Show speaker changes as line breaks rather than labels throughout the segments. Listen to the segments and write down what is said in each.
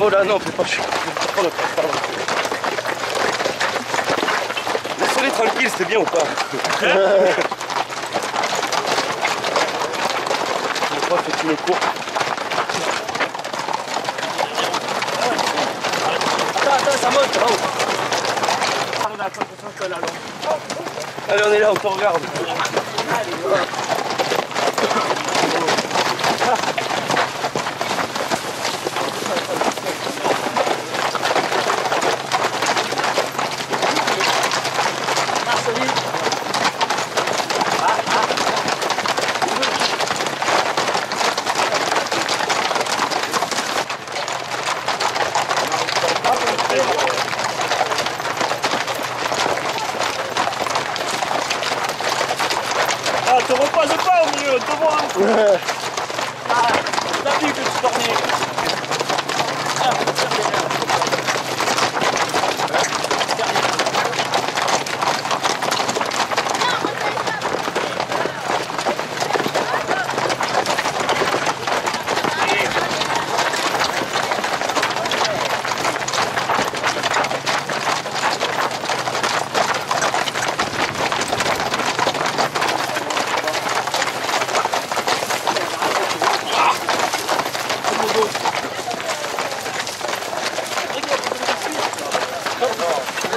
Oh là non, fais pas chier. Oh, le. Laissez-les tranquilles, c'était bien ou pas Le prof fait une course. Attends, attends, ça monte là-haut. Allez, on est là, on te regarde
te repose pas au milieu, te vois Ah, t'as vu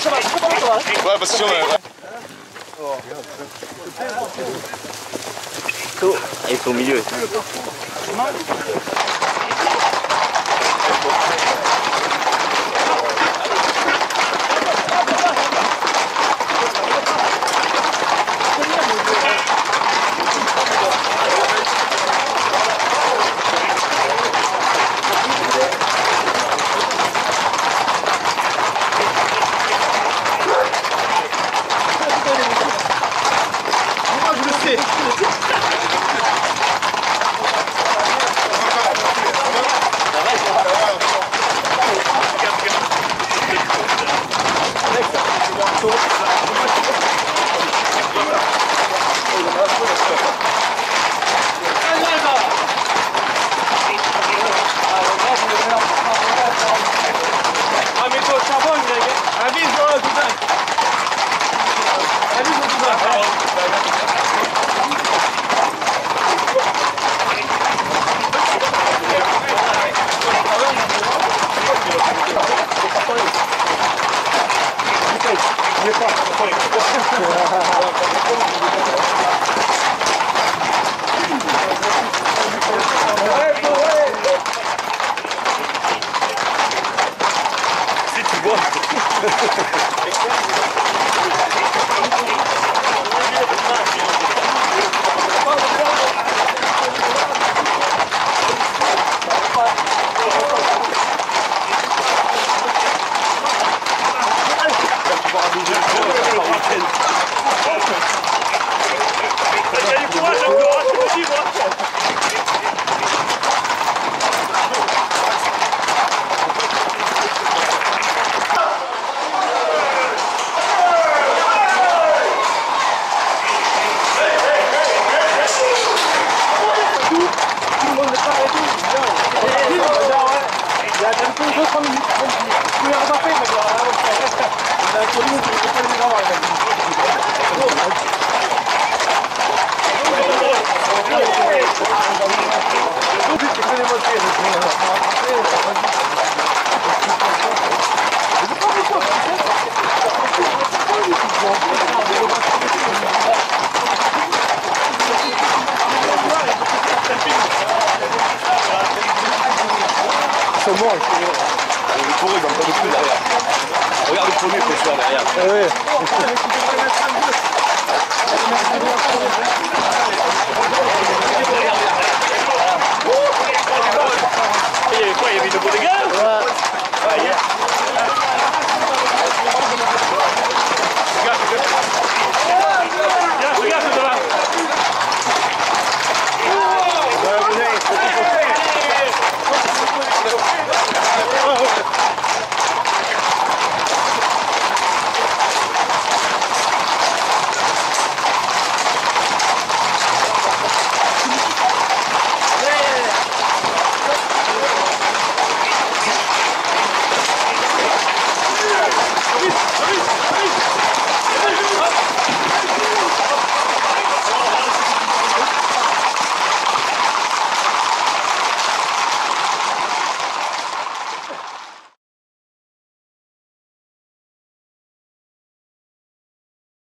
soleil, là. pour le cocktail.
Ouais, parce que ouais.
Il est au milieu.
Ah, ここ Thank you.
Ils sont morts, ils sont morts. Le tour, ils n'en peuvent plus derrière. Regarde le premier derrière.
merci.